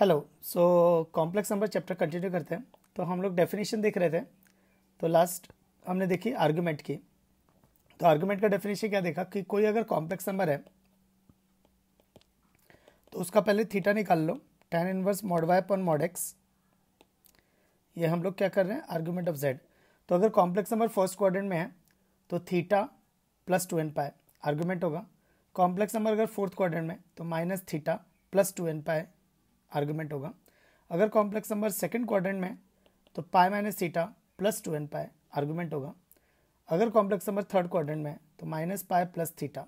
hello so complex number chapter continue करते हैं तो हम लोग डेफिनेशन देख रहे थे तो लास्ट हमने देखी आर्गुमेंट की तो आर्गुमेंट का डेफिनेशन क्या देखा कि कोई अगर कॉम्प्लेक्स नंबर है तो उसका पहले थीटा निकाल लो tan inverse mod y upon mod x ये हम लोग क्या कर रहे हैं आर्ग्यूमेंट ऑफ जेड तो अगर कॉम्प्लेक्स नंबर फर्स्ट क्वाड्रेंट में है तो theta plus two n pi argument होगा कॉम्प्लेक्स नंबर अगर फोर्थ क्वाड्रेंट में तो minus theta plus two n pi argument होगा अगर कॉम्प्लेक्स नंबर सेकेंड क्वाड्रेंट में तो pi minus theta plus two n pi argument होगा अगर कॉम्प्लेक्स नंबर थर्ड क्वाड्रेंट में तो minus pi plus theta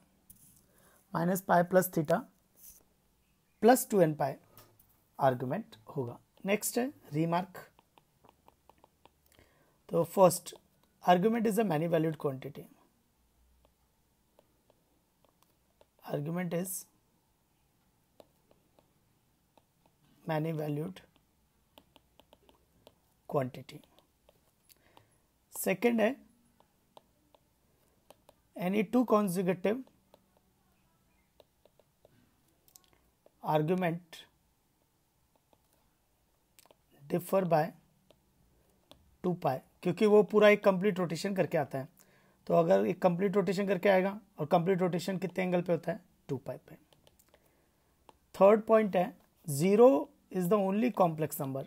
minus pi plus theta plus two n pi argument होगा next है रीमार्क तो first argument is a many valued quantity argument इज many valued quantity second है any two conjugative argument differ by two pi क्योंकि वो पूरा एक complete rotation करके आता है तो अगर एक कंप्लीट रोटेशन करके आएगा और कंप्लीट रोटेशन कितने एंगल पे होता है टू पाई पे थर्ड पॉइंट है zero is the only complex number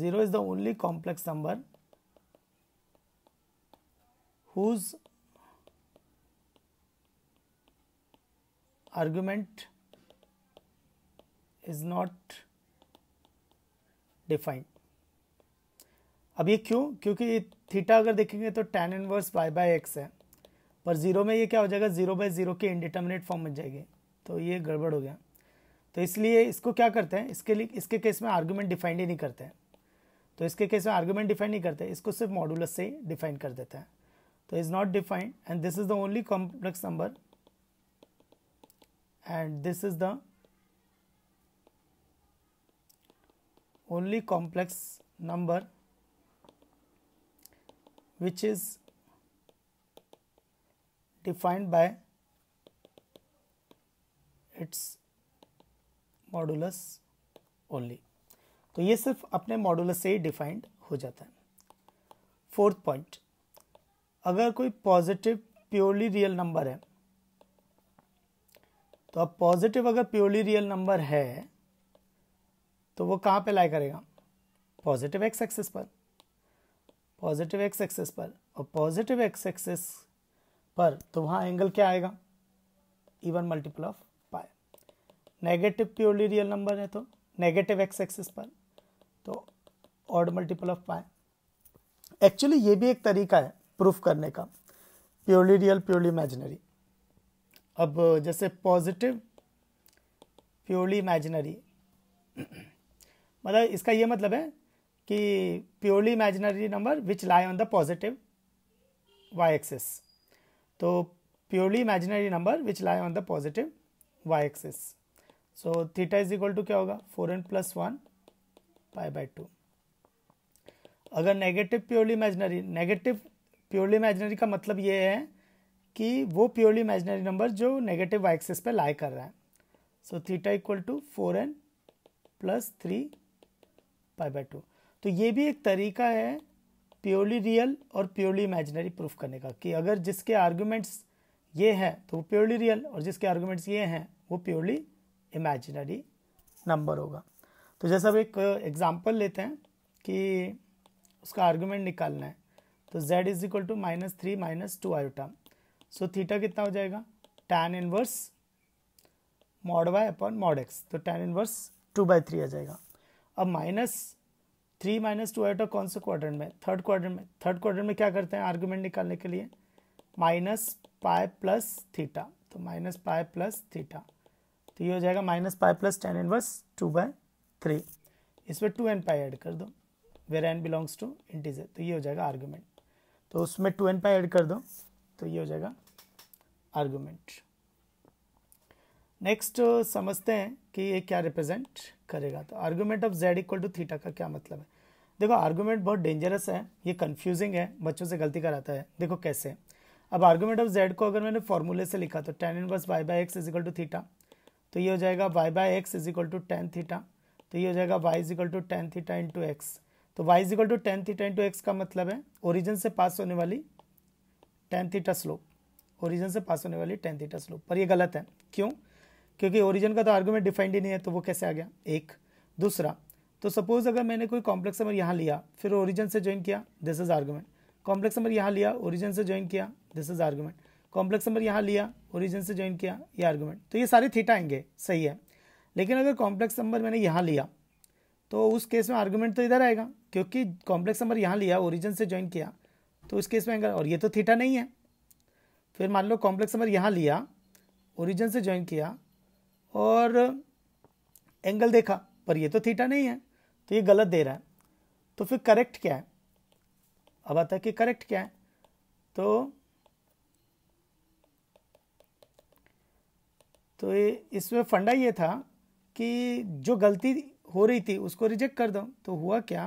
zero is the only complex number whose argument is not defined अब ये क्यों क्योंकि थीटा अगर देखेंगे तो tan inverse y by x है पर जीरो में ये क्या हो जाएगा जीरो बाय जीरो के इनडिटर्मिनेट फॉर्म बन जाएगी तो ये गड़बड़ हो गया तो इसलिए इसको क्या करते हैं इसके लिए इसके केस में आर्ग्यूमेंट डिफाइंड ही नहीं करते हैं तो इसके केस में आर्ग्यूमेंट डिफाइन नहीं करते इसको सिर्फ मॉडुलस से ही डिफाइन कर देते हैं तो is not defined and this is the only complex number and this is the only complex number which is defined by its modulus only तो ये सिर्फ अपने मॉडुलस से ही डिफाइंड हो जाता है फोर्थ पॉइंट अगर कोई पॉजिटिव प्योरली रियल नंबर है तो अब पॉजिटिव अगर प्योरली रियल नंबर है तो वो कहाँ पे लाई करेगा पॉजिटिव एक्स एक्सेस पर पॉजिटिव एक्स एक्सेस पर और पॉजिटिव एक्स एक्सेस पर तो वहाँ एंगल क्या आएगा even multiple of negative purely real number है तो नेगेटिव एक्स एक्सिस पर तो odd multiple of pi actually ये भी एक तरीका है प्रूफ करने का प्योरली रियल प्योरली इमेजिनरी अब जैसे पॉजिटिव प्योरली इमेजिनरी मतलब इसका ये मतलब है कि purely imaginary number which lie on the positive y axis तो purely imaginary number which lie on the positive y axis so theta is equal to क्या होगा four n plus one pi by two अगर negative purely imaginary negative purely imaginary का मतलब ये है कि वो प्योरली इमेजनरी नंबर जो नेगेटिव वाई एक्सेस पे लाई कर रहा है so theta equal to four n plus three pi by two तो ये भी एक तरीका है प्योरली रियल और प्योरली इमेजनरी प्रूफ करने का कि अगर जिसके आर्ग्यूमेंट्स ये है तो वो प्योरली रियल और जिसके आर्ग्यूमेंट्स ये हैं वो प्योरली इमेजिनरी नंबर होगा तो जैसा अब एक एग्जाम्पल लेते हैं कि उसका आर्गुमेंट निकालना है तो z is equal to minus three minus two iota so theta कितना हो जाएगा tan inverse mod y upon mod x तो tan inverse two by three आ जाएगा अब minus three minus two iota कौन से क्वार्टर में थर्ड क्वार्टर में थर्ड क्वार्टर में क्या करते हैं आर्गुमेंट निकालने के लिए माइनस पाए प्लस थीटा तो माइनस पाए प्लस थीटा तो ये हो जाएगा minus pi plus tan inverse two by three इसमें टू एन पाई ऐड कर दो where n belongs to integer तो ये हो जाएगा आर्ग्यूमेंट तो उसमें टू एन पाई ऐड कर दो तो ये हो जाएगा आर्ग्यूमेंट नेक्स्ट समझते हैं कि ये क्या रिप्रेजेंट करेगा तो argument of z equal to theta का क्या मतलब है देखो आर्ग्यूमेंट बहुत डेंजरस है ये कंफ्यूजिंग है बच्चों से गलती कराता है देखो कैसे अब आर्गुमेंट ऑफ जेड को अगर मैंने फॉर्मूले से लिखा तो tan inverse y by x is equal to theta तो ये हो जाएगा y by x is equal to tan theta तो ये हो जाएगा y is equal to tan theta into x तो y is equal to tan theta into x का मतलब है ओरिजिन से पास होने वाली टेन थीटा स्लोप ओरिजिन से पास होने वाली टेन थीटा स्लोप पर ये गलत है क्यों क्योंकि ओरिजिन का तो आर्गूमेंट डिफाइंड ही नहीं है तो वो कैसे आ गया एक दूसरा तो सपोज अगर मैंने कोई कॉम्प्लेक्स नंबर यहाँ लिया फिर ओरिजिन से ज्वाइन किया this is argument complex number यहाँ लिया ओरिजिन से ज्वाइन किया this is argument complex number यहाँ लिया ओरिजिन से ज्वाइन किया ये आर्गूमेंट तो ये सारे थीटा आएंगे सही है लेकिन अगर कॉम्प्लेक्स नंबर मैंने यहाँ लिया तो उस केस में आर्गूमेंट तो इधर आएगा क्योंकि कॉम्प्लेक्स नंबर यहाँ लिया ओरिजिन से ज्वाइन किया तो उस केस में एंगल और ये तो थीटा नहीं है फिर मान लो कॉम्प्लेक्स नंबर यहाँ लिया ओरिजिन से ज्वाइन किया और एंगल देखा पर ये तो थीटा नहीं है तो ये गलत दे रहा है तो फिर करेक्ट क्या है अब आता है कि करेक्ट क्या है तो तो ये इसमें फंडा ये था कि जो गलती हो रही थी उसको रिजेक्ट कर दो तो हुआ क्या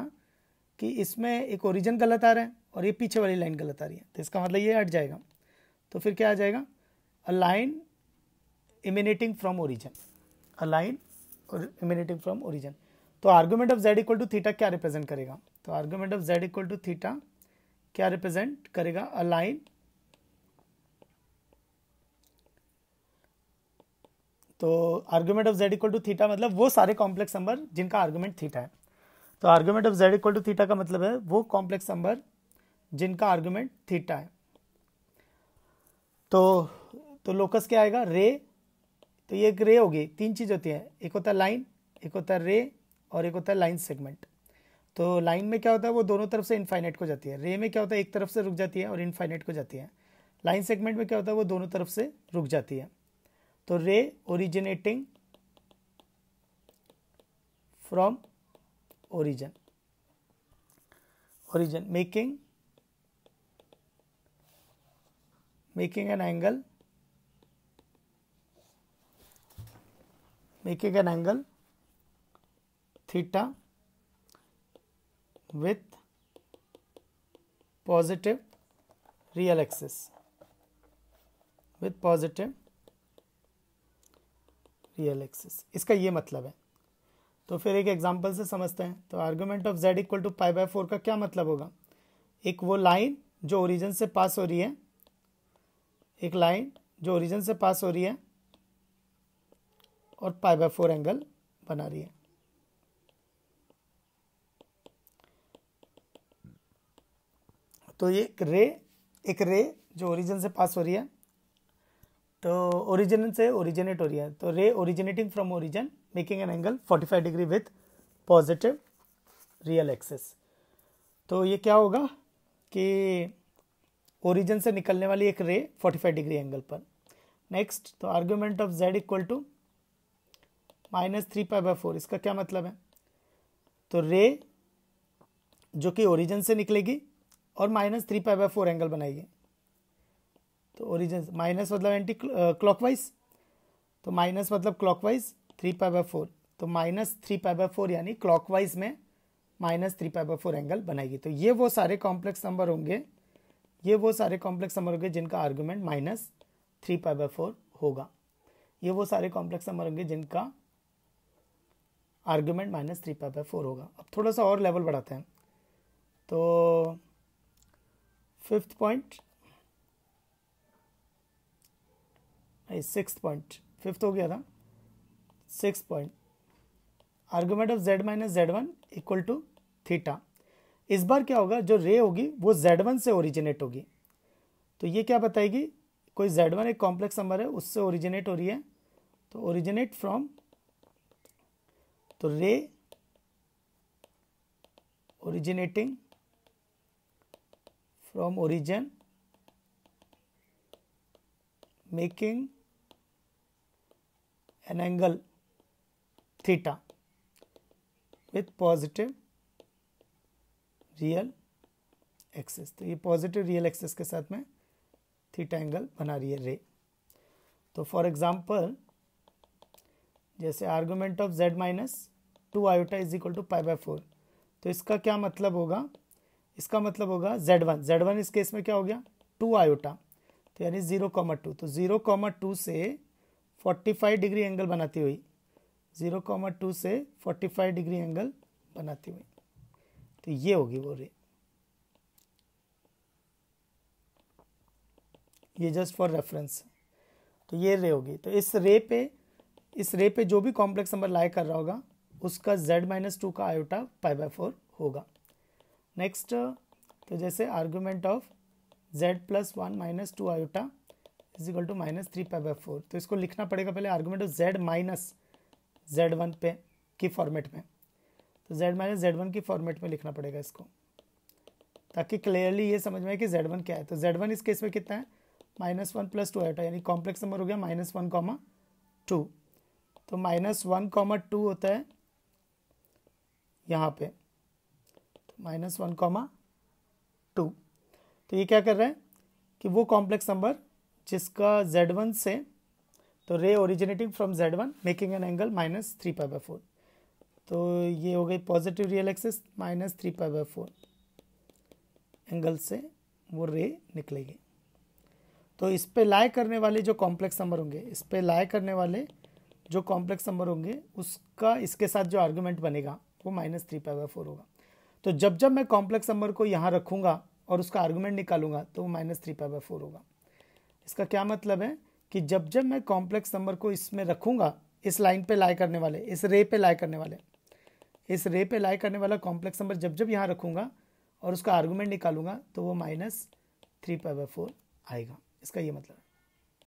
कि इसमें एक ओरिजिन गलत आ रहा है और ये पीछे वाली लाइन गलत आ रही है तो इसका मतलब ये हट जाएगा तो फिर क्या आ जाएगा a line emanating from origin a line और इमिनेटिंग फ्रॉम ओरिजन तो argument of z equal to theta क्या रिप्रेजेंट करेगा तो argument of z equal to theta क्या रिप्रेजेंट करेगा अ लाइन तो argument of z equal to theta मतलब वो सारे कॉम्प्लेक्स नंबर जिनका आर्ग्यूमेंट थीटा है तो argument of z equal to theta का मतलब है वो कॉम्प्लेक्स नंबर जिनका आर्ग्यूमेंट थीटा है तो तो लोकस क्या आएगा रे तो ये एक रे होगी तीन चीज़ होती है एक होता है लाइन एक होता है रे और एक होता है लाइन सेगमेंट तो लाइन में क्या होता है वो दोनों तरफ से इनफाइनाइट को जाती है रे में क्या होता है एक तरफ से रुक जाती है और इनफाइनाइट को जाती है लाइन सेगमेंट में क्या होता है वो दोनों तरफ से रुक जाती है So ray originating from origin making an angle theta with positive real axis real axis इसका ये मतलब है तो फिर एक एग्जाम्पल से समझते हैं तो argument of z equal to pi by four का क्या मतलब होगा एक वो लाइन जो ओरिजिन से पास हो रही है एक लाइन जो ओरिजिन से पास हो रही है और पाई बाय फोर एंगल बना रही है तो ये एक रे एक रे जो ओरिजिन से पास हो रही है तो ओरिजिन से ओरिजिनेट हो रही है तो ray originating from origin making an angle 45 degree with positive real axis तो ये क्या होगा कि ओरिजिन से निकलने वाली एक रे 45 डिग्री एंगल पर नेक्स्ट तो argument of z equal to minus three pi by four इसका क्या मतलब है तो रे जो कि ओरिजिन से निकलेगी और minus three pi by four angle बनाएगी तो ओरिजिन माइनस मतलब एंटी क्लॉकवाइज uh, तो माइनस मतलब clockwise three pi by four तो minus three pi by four यानी क्लॉकवाइज में minus three pi by four angle बनाएगी तो ये वो सारे कॉम्प्लेक्स नंबर होंगे ये वो सारे कॉम्प्लेक्स नंबर होंगे जिनका argument minus three pi by four होगा ये वो सारे कॉम्प्लेक्स नंबर होंगे जिनका argument minus three pi by four होगा अब थोड़ा सा और लेवल बढ़ाते हैं तो fifth point six point fifth हो गया था six point argument of z minus z one equal to theta इस बार क्या होगा जो रे होगी वो जेड वन से ओरिजिनेट होगी तो ये क्या बताएगी कोई जेड वन एक कॉम्प्लेक्स नंबर है उससे ओरिजिनेट हो रही है तो ओरिजिनेट फ्रॉम तो ray originating from origin making an angle theta with positive real axis तो ये पॉजिटिव रियल एक्सेस के साथ में थीटा एंगल बना रही है रे तो फॉर एग्जांपल जैसे argument of z minus two iota is equal to pi by four तो इसका क्या मतलब होगा इसका मतलब होगा जेड वन जेड वन इस केस में क्या हो गया टू आयोटा तो यानी जीरो कॉमा टू तो जीरो कॉमा टू से 45 डिग्री एंगल बनाती हुई 0.2 से 45 डिग्री एंगल बनाती हुई तो ये होगी वो रे ये जस्ट फॉर रेफरेंस तो ये रे होगी तो इस रे पे इस रे पे जो भी कॉम्प्लेक्स नंबर लाइक कर रहा होगा उसका z माइनस टू का आयोटा पाई बाय फोर होगा नेक्स्ट तो जैसे argument of z plus one minus two iota is equal to minus three pi by four तो इसको लिखना पड़ेगा पहले argument z minus z one पे की फॉर्मेट में तो जेड माइनस जेड वन की फॉर्मेट में लिखना पड़ेगा इसको ताकि क्लियरली ये समझ में आए कि जेड वन क्या है तो जेड वन इस केस में कितना है minus one plus two iota यानी कॉम्प्लेक्स नंबर हो गया माइनस वन कॉमा टू तो माइनस वन कॉमा टू होता है यहाँ पे माइनस वन कॉमा टू तो ये क्या कर रहा है कि वो कॉम्प्लेक्स नंबर जिसका जेड वन से तो ray originating from z one making an angle minus three pi by four तो ये हो गई positive real axis minus three pi by four angle से वो रे निकलेगी तो इस पे लाए करने वाले जो कॉम्प्लेक्स नंबर होंगे इस पे लाए करने वाले जो कॉम्प्लेक्स नंबर होंगे उसका इसके साथ जो आर्ग्यूमेंट बनेगा वो minus three pi by four होगा तो जब जब मैं कॉम्प्लेक्स नंबर को यहाँ रखूँगा और उसका आर्ग्यूमेंट निकालूंगा तो वो minus three pi by four होगा इसका क्या मतलब है कि जब जब मैं कॉम्प्लेक्स नंबर को इसमें रखूंगा इस लाइन पे लाई करने वाले इस रे पे लाई करने वाले इस रे पे लाई करने वाला कॉम्प्लेक्स नंबर जब जब यहाँ रखूंगा और उसका आर्गूमेंट निकालूंगा तो वो minus three pi by four आएगा इसका ये मतलब है